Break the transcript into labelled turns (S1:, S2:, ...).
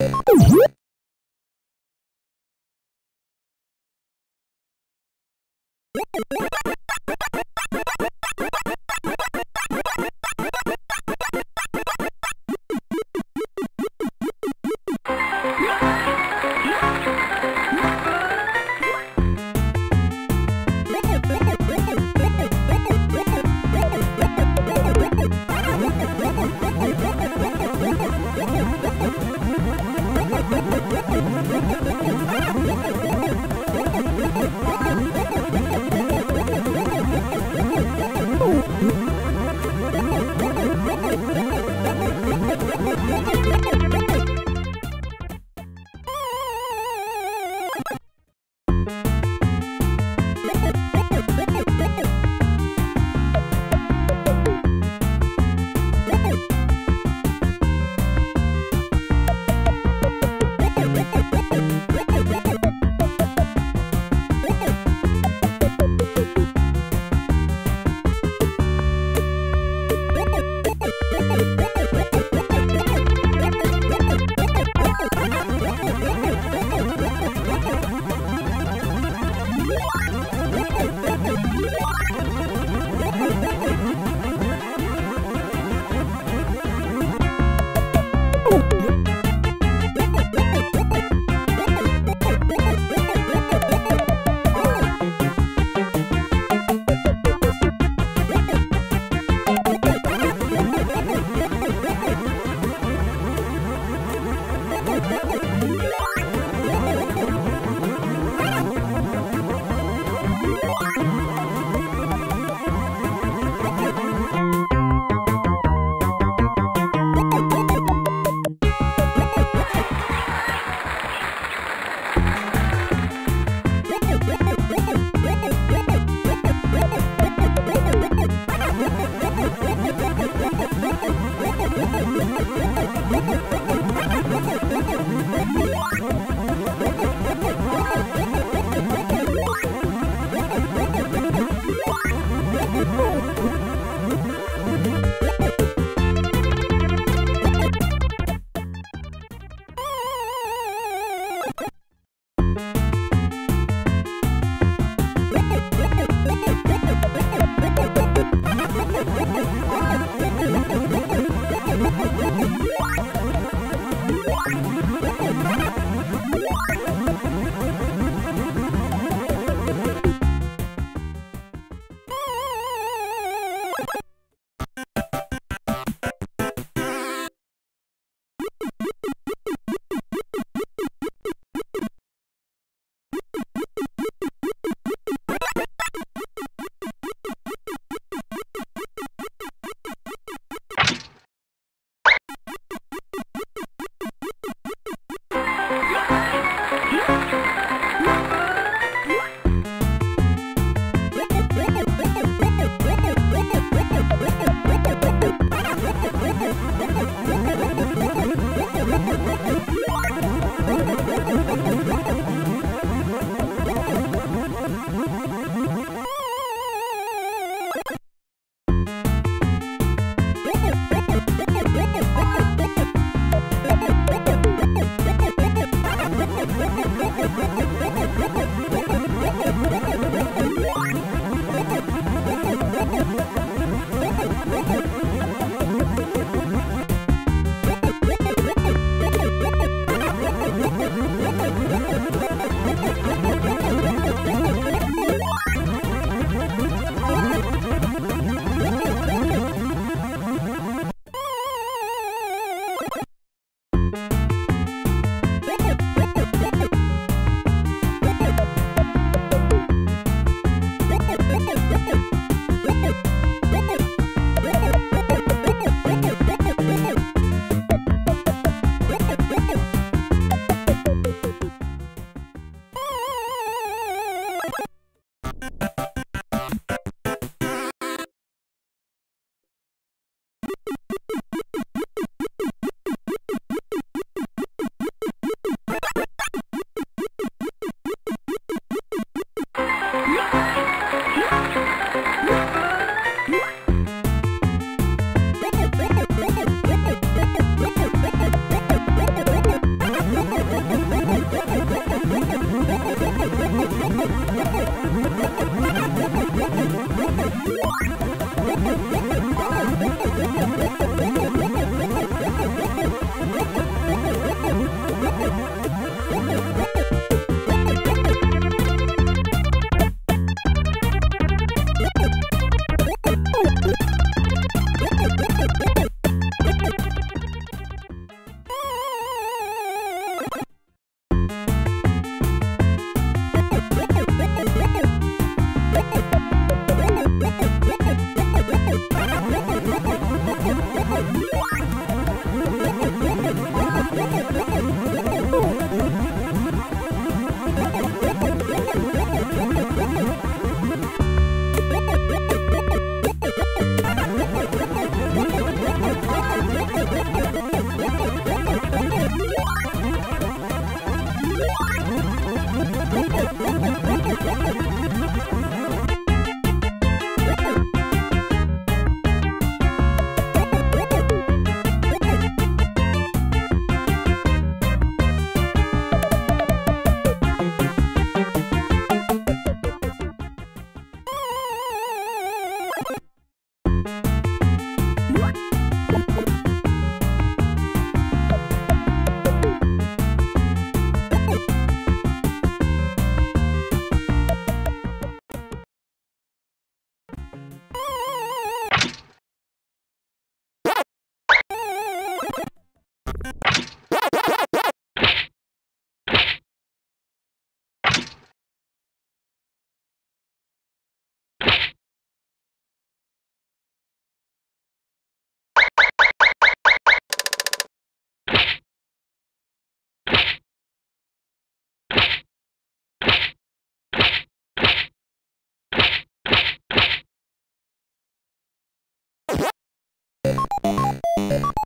S1: you
S2: Oh, my God.
S1: Yeah.